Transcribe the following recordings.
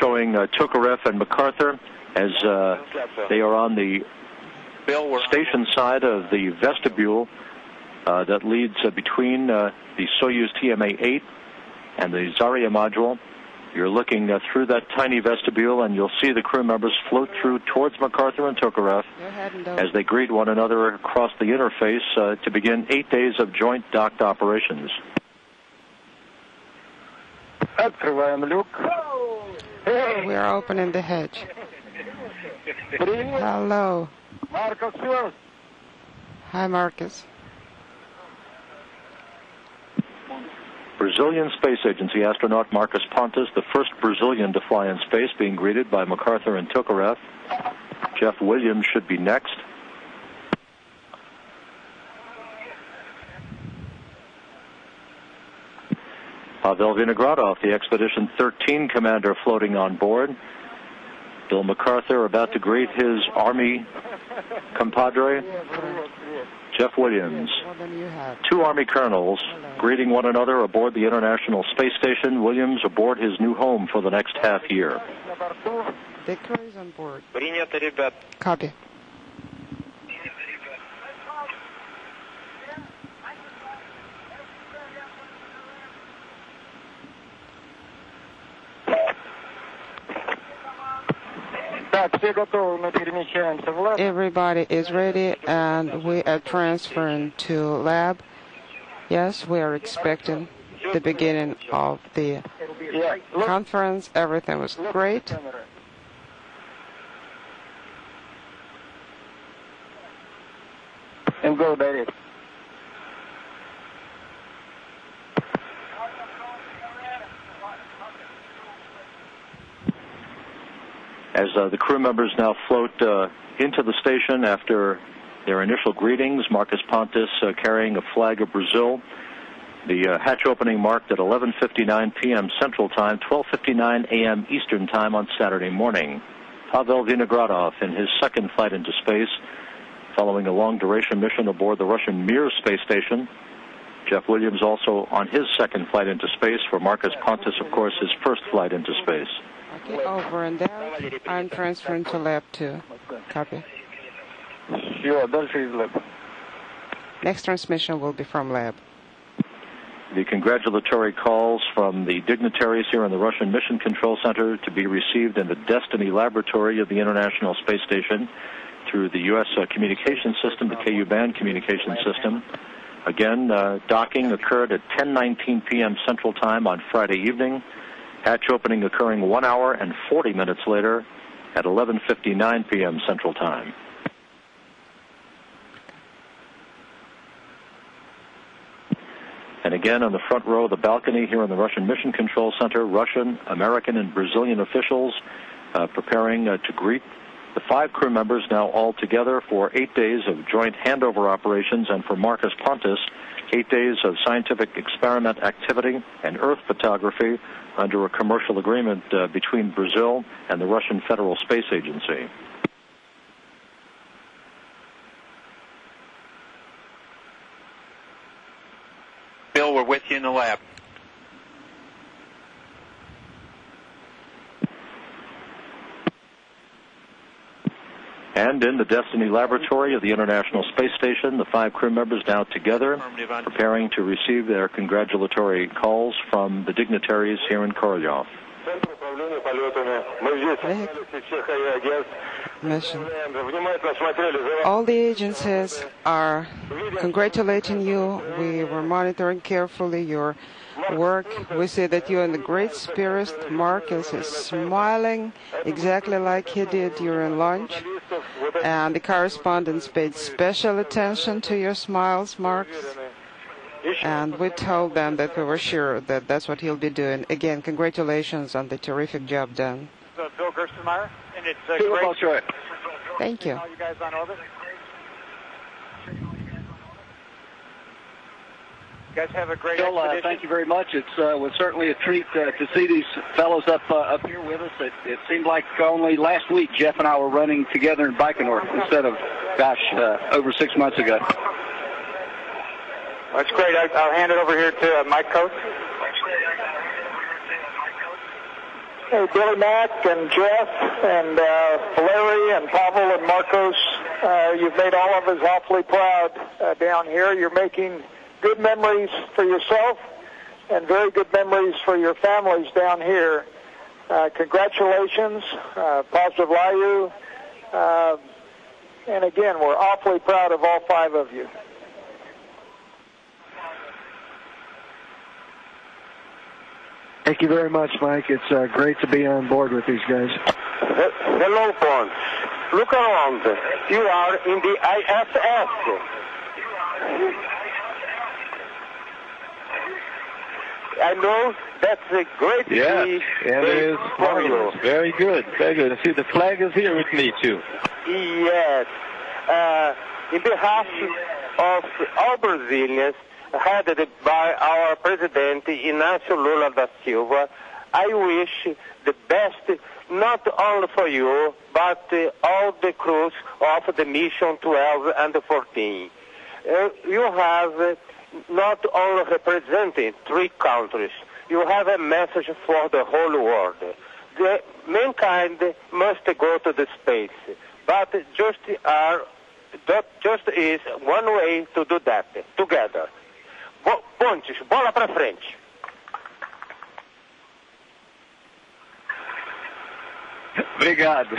showing uh, Tokarev and MacArthur as uh, they are on the station side of the vestibule uh, that leads uh, between uh, the Soyuz TMA-8 and the Zarya module. You're looking uh, through that tiny vestibule, and you'll see the crew members float through towards MacArthur and Tokarev as they greet one another across the interface uh, to begin eight days of joint docked operations. We are opening the hedge. Hello. Hi, Marcos. Brazilian Space Agency astronaut Marcos Pontes, the first Brazilian to fly in space, being greeted by MacArthur and Tokarev. Jeff Williams should be next. Pavel Vinogradov, the Expedition 13 commander, floating on board. Bill MacArthur about to greet his Army compadre, Jeff Williams. Two Army colonels greeting one another aboard the International Space Station. Williams aboard his new home for the next half year. Victor is on board. Copy. Everybody is ready and we are transferring to lab. Yes, we are expecting the beginning of the conference. Everything was great. And go direct. As uh, the crew members now float uh, into the station after their initial greetings, Marcos Pontes uh, carrying a flag of Brazil. The uh, hatch opening marked at 11:59 p.m. Central Time, 12:59 a.m. Eastern Time on Saturday morning. Pavel Vinogradov in his second flight into space, following a long-duration mission aboard the Russian Mir space station. Jeff Williams also on his second flight into space. For Marcos Pontes, of course, his first flight into space. Okay, over and out. I'm transferring to lab two. Copy. Next transmission will be from lab. The congratulatory calls from the dignitaries here in the Russian Mission Control Center to be received in the Destiny Laboratory of the International Space Station through the U.S. Uh, communication system, the KU band communication system. Again, uh, docking occurred at 10:19 p.m. Central Time on Friday evening. Hatch opening occurring one hour and 40 minutes later at 11:59 p.m. Central Time. And again, on the front row of the balcony here in the Russian Mission Control Center, Russian, American, and Brazilian officials uh, preparing uh, to greet the five crew members now all together for eight days of joint handover operations, and for Marcos Pontes, eight days of scientific experiment activity and Earth photography under a commercial agreement uh, between Brazil and the Russian Federal Space Agency. Bill, we're with you in the lab. And in the Destiny Laboratory of the International Space Station, the five crew members now together, preparing to receive their congratulatory calls from the dignitaries here in Korolyov. All the agencies are congratulating you. We were monitoring carefully your work. We see that you're in the great spirit. Marcos is smiling exactly like he did during lunch. And the correspondents paid special attention to your smiles, Marcos. And we told them that we were sure that that's what he'll be doing. Again, congratulations on the terrific job done. Bill Gerstenmaier, and it's uh, great. Thank you. All you guys on orbit. You guys have a great Bill, uh, thank you very much. It uh, was certainly a treat uh, to see these fellows up uh, up here with us. It, it seemed like only last week Jeff and I were running together in Baikonur instead of, gosh, uh, over six months ago. That's great. I, I'll hand it over here to uh, Mike Coats. Hey, Billy Mack and Jeff and uh, Larry and Pavel and Marcos, uh, you've made all of us awfully proud uh, down here. You're making good memories for yourself and very good memories for your families down here. Uh, congratulations, uh, Positive Layu. Uh, and again, we're awfully proud of all five of you. Thank you very much, Mike. It's uh, great to be on board with these guys. Hello, Pons. Look around. You are in the ISS. I know that's a great yeah, it is for you. Very good, very good. See, the flag is here with me too. Yes. Uh, in behalf of all Brazilians, headed by our President Inácio Lula da Silva, I wish the best not only for you, but all the crews of the Mission 12 and 14. Uh, you have uh, not only representing three countries, you have a message for the whole world. The mankind must go to the space, but just are that just is one way to do that together. Bo Pontes, bola para frente. Obrigado.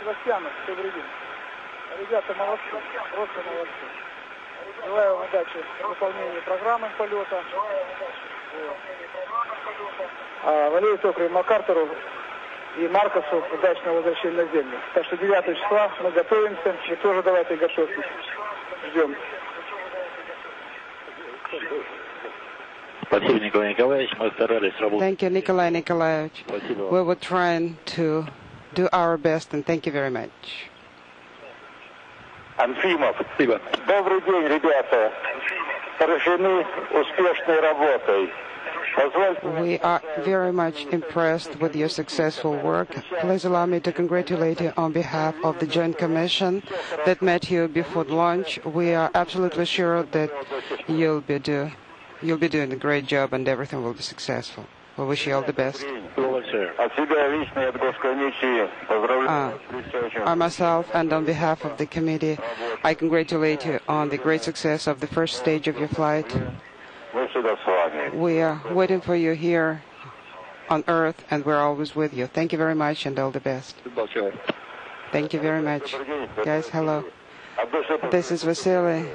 Себастьянов, добрый день. Ребята, молодцы, просто молодцы. Желаю вам удачи в выполнении программы полета. А Валерию Токарю, Макартеру и Маркосу удачного возвращения на Землю. Так что 9 числа мы готовимся, вы тоже давайте готовьтесь. Ждем. Спасибо, Николай Николаевич. Мы старались работать. Thank you, Nikolai Nikolaevich. Спасибо. We were trying to do our best, and thank you very much. Анфимов. Спасибо. Добрый день, ребята. Поражены успешной работой. Позвольте We are very much impressed with your successful work. Please allow me to congratulate you on behalf of the Joint Commission that met you before launch. We are absolutely sure that you'll be do you'll be doing a great job and everything will be successful. We wish you all the best. sir. I uh, myself and on behalf of the committee, I congratulate you on the great success of the first stage of your flight. We are waiting for you here on Earth, and we're always with you. Thank you very much, and all the best. Thank you very much. Guys, hello. This is Vasily.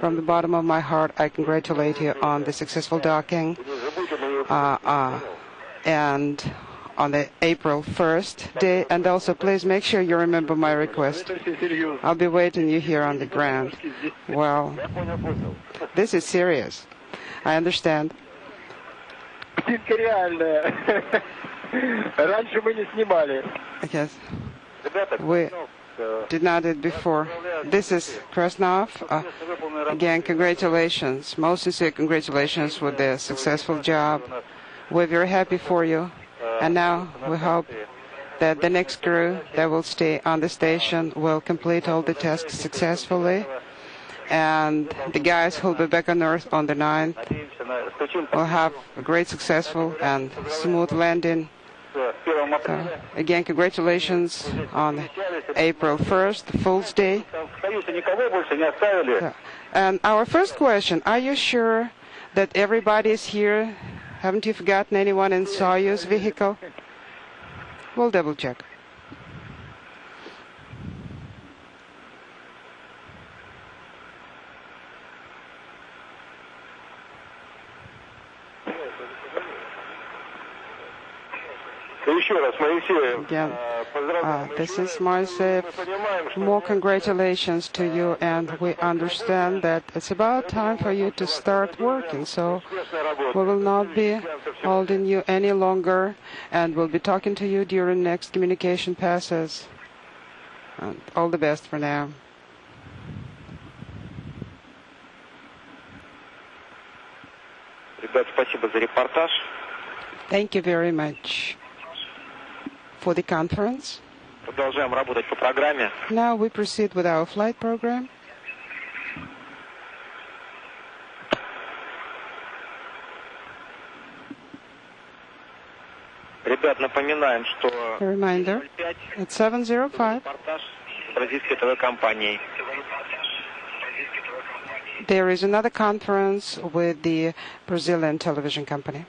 From the bottom of my heart, I congratulate you on the successful docking. Uh, uh, and on the April 1st day. And also, please make sure you remember my request. I'll be waiting you here on the ground. Well, this is serious. I understand. Yes. We did not it before. This is Krasnov. Uh, again, congratulations. Most sincere congratulations with the successful job. We're very happy for you. And now we hope that the next crew that will stay on the station will complete all the tasks successfully. And the guys who'll be back on Earth on the 9th will have a great, successful, and smooth landing. So, again, congratulations on April 1st, Fool's Day. So, and our first question Are you sure that everybody is here haven't you forgotten anyone in Soyuz vehicle? We'll double check. Again, Uh, this is Moisey. More congratulations to you, and we understand that it's about time for you to start working. So we will not be holding you any longer, and we'll be talking to you during next communication passes. And all the best for now. Thank you very much for the conference. Продолжаем работать по программе. Now we proceed with our flight program. Ребят, напоминаем, что A reminder, at 7.05, бразильской ТВ-компанией. There is another conference with the Brazilian television company.